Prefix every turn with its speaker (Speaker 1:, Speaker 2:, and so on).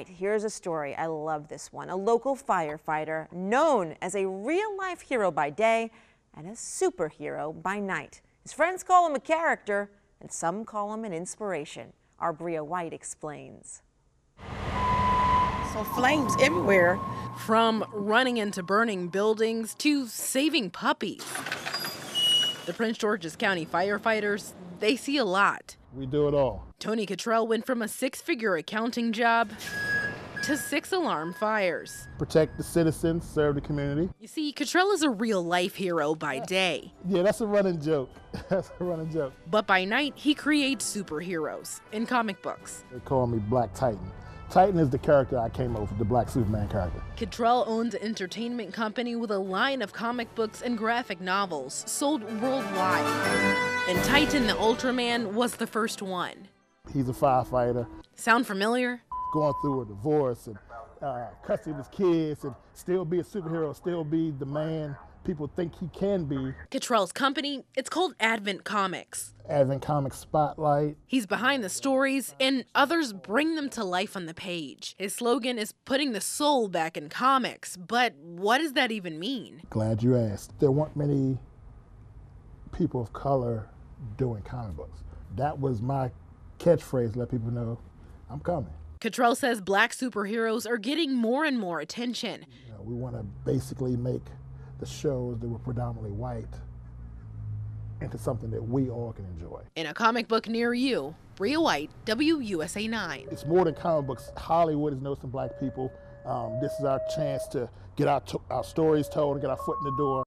Speaker 1: White, here's a story. I love this one. A local firefighter known as a real life hero by day and a superhero by night. His friends call him a character, and some call him an inspiration. Our Bria White explains.
Speaker 2: So flames everywhere.
Speaker 3: From running into burning buildings to saving puppies. The Prince George's County firefighters, they see a lot.
Speaker 4: We do it all.
Speaker 3: Tony Kittrell went from a six figure accounting job to six alarm fires.
Speaker 4: Protect the citizens, serve the community.
Speaker 3: You see, Kittrell is a real life hero by day.
Speaker 4: Yeah, that's a running joke. that's a running joke.
Speaker 3: But by night, he creates superheroes in comic books.
Speaker 4: They call me Black Titan. Titan is the character I came up with, the Black Superman character.
Speaker 3: Kittrell owns an entertainment company with a line of comic books and graphic novels sold worldwide. And Titan the Ultraman was the first one.
Speaker 4: He's a firefighter.
Speaker 3: Sound familiar?
Speaker 4: Going through a divorce and uh, custody of his kids and still be a superhero, still be the man people think he can be.
Speaker 3: Kittrell's company, it's called Advent Comics.
Speaker 4: Advent Comics Spotlight.
Speaker 3: He's behind the stories, and others bring them to life on the page. His slogan is putting the soul back in comics, but what does that even mean?
Speaker 4: Glad you asked. There weren't many people of color doing comic books. That was my catchphrase, let people know I'm coming.
Speaker 3: Kittrell says black superheroes are getting more and more attention.
Speaker 4: You know, we want to basically make the shows that were predominantly white into something that we all can enjoy.
Speaker 3: In a comic book near you, Bria White, WUSA 9.
Speaker 4: It's more than comic books. Hollywood is some black people. Um, this is our chance to get our, our stories told and get our foot in the door.